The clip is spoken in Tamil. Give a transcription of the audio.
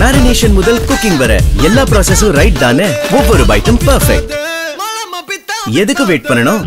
மேரினேஷன் முதல் குக்கிங் வர எல்லா ப்ராசஸும் ரைட் தானே? ஒவ்வொரு பைட்டும் பர்ஃபெக்ட் எதுக்கு வெயிட் பண்ணணும்?